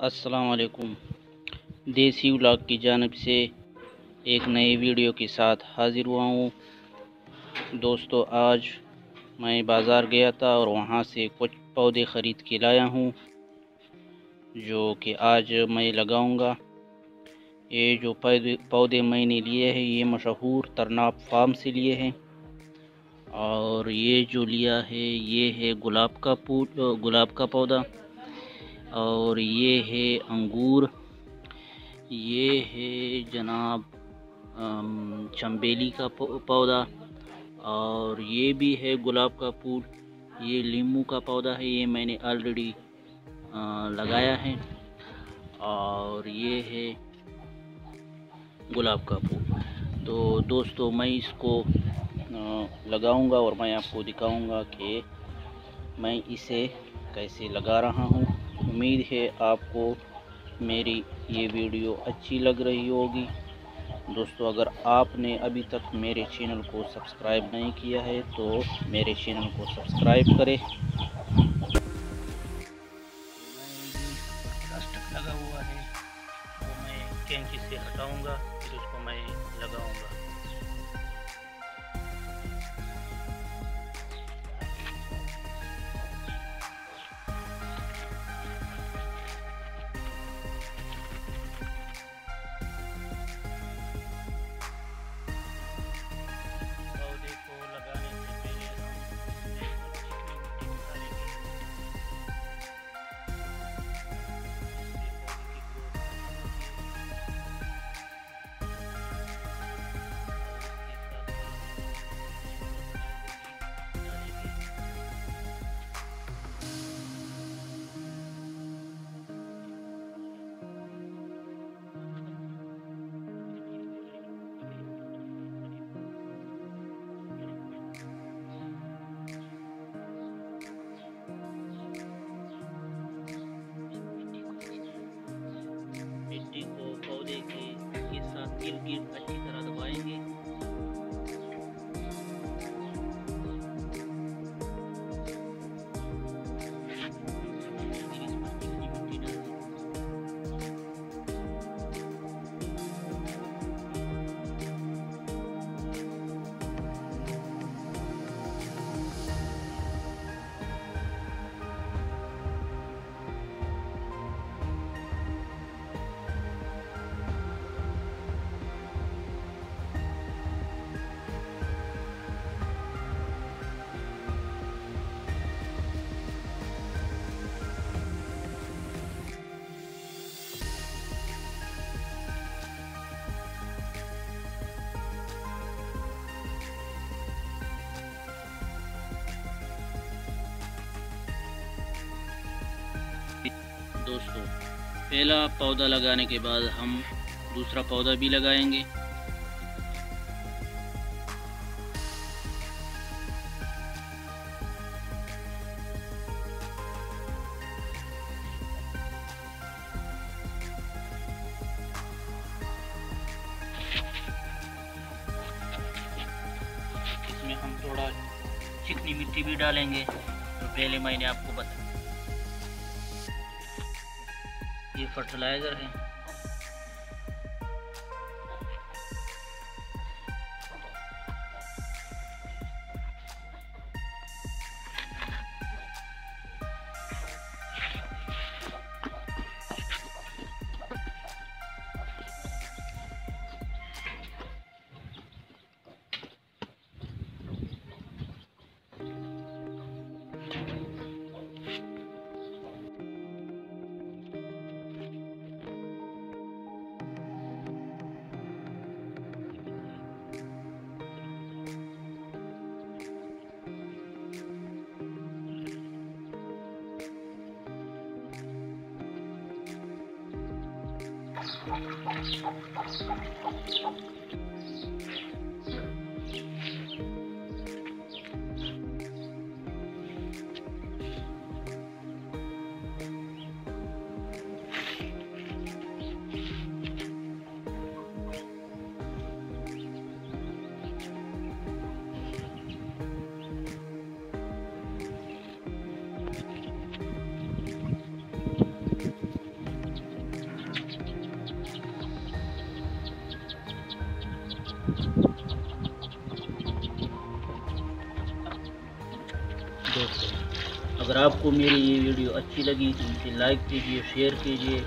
असलकुम देसी व्लॉग की जानब से एक नए वीडियो के साथ हाज़िर हुआ हूँ। दोस्तों, आज मैं बाज़ार गया था और वहाँ से कुछ पौधे ख़रीद के लाया हूँ, जो कि आज मैं लगाऊँगा। ये जो पौधे पौधे मैंने लिए हैं, ये मशहूर तरनाब फार्म से लिए हैं। और ये जो लिया है, ये है गुलाब का फूल, गुलाब का पौधा। और ये है अंगूर, ये है जनाब चम्बेली का पौधा और ये भी है गुलाब का फूल। ये लीमू का पौधा है, ये मैंने ऑलरेडी लगाया है और ये है गुलाब का फूल। तो दोस्तों मैं इसको लगाऊँगा और मैं आपको दिखाऊँगा कि मैं इसे कैसे लगा रहा हूँ। उम्मीद है आपको मेरी ये वीडियो अच्छी लग रही होगी। दोस्तों, अगर आपने अभी तक मेरे चैनल को सब्सक्राइब नहीं किया है तो मेरे चैनल को सब्सक्राइब करें। लगा हुआ है तो मैं कैंची से हटाऊँगा, फिर उसको मैं लगाऊँगा। दोस्तों। पहला पौधा लगाने के बाद हम दूसरा पौधा भी लगाएँगे। इसमें हम थोड़ा चिकनी मिट्टी भी डालेंगे। तो पहले मैंने आपको बताया ये फर्टिलाइज़र है। दोस्तों अगर आपको मेरी ये वीडियो अच्छी लगी तो इसे लाइक कीजिए शेयर कीजिए